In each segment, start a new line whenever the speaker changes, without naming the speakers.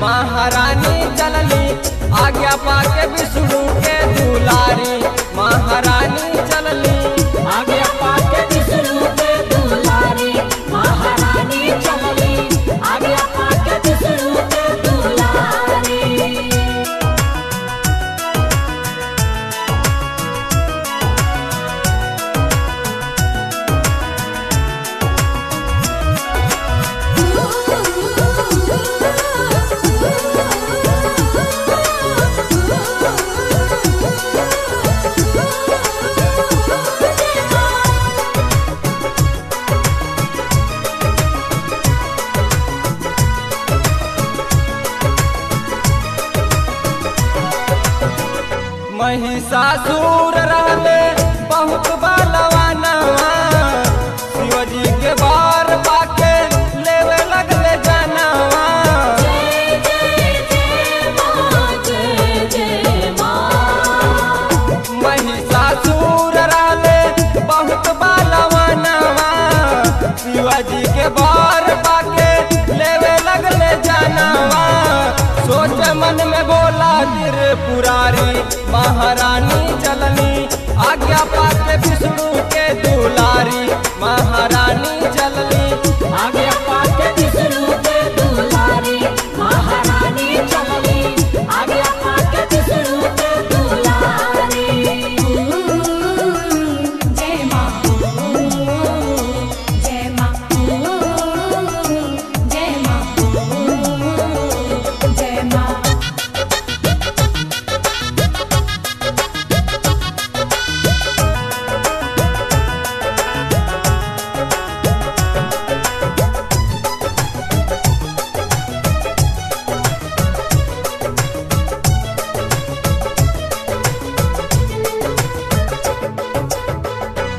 महारानी चलनी आज्ञा पाके
भी सुनू के
महिषासुर रहले मन में बोला तिर पुरारी महारानी चलनी आज्ञा पाके विष्णु के दुलारी महारानी चलनी।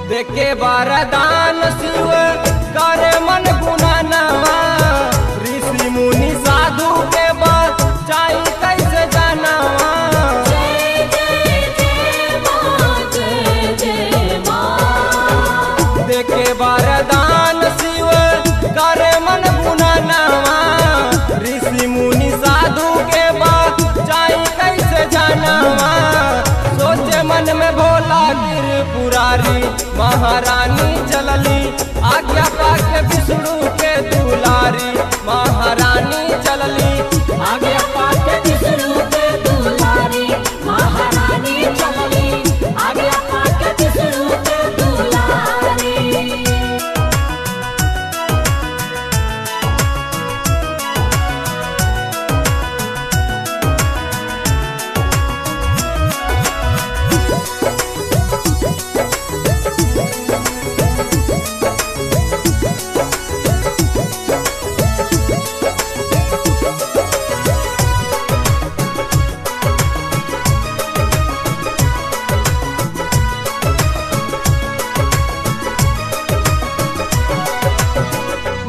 देखे बारदान शिव करे मन गुनानवा ऋषि मुनि साधु के
बाद चाहे कैसे माँ
देखे बारदान शिव करे मन विष्णु के दुलारी महारानी चलली।
आगे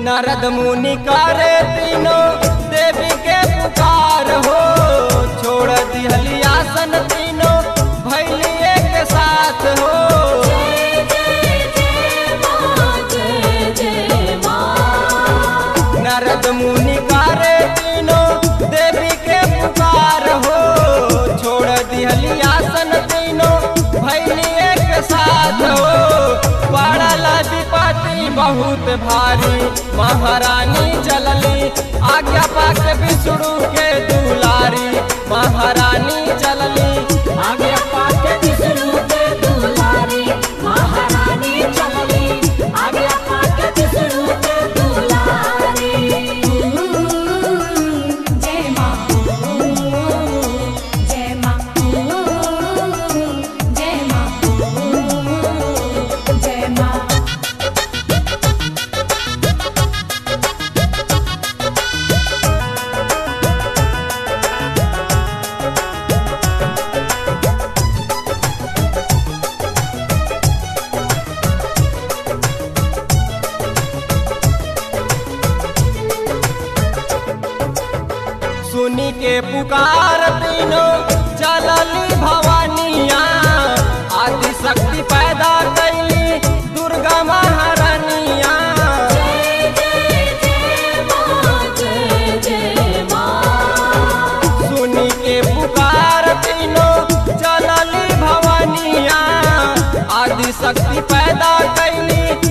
नारद मुनि करे तीनों देवी के पुकार हो। छोड़ दिहली आसन तीनों, भैली एक साथ हो। नारद मुनि करे तीनों देवी के पुकार हो। छोड़ दिहली आसन तीनों, भैली एक साथ हो। बहुत भारी महारानी चलली आज्ञा पाके बिछड़ू के दुलारी।
के पुकार दिनो चलली भवानिया आदि शक्ति पैदा कैली दुर्गा महारानिया।
सुनी के पुकार दिनो चलली भवानिया आदि शक्ति पैदा कैली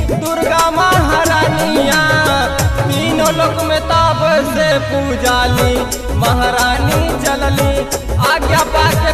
लोक में ताप से पूजाली महारानी चलली आज्ञा पाके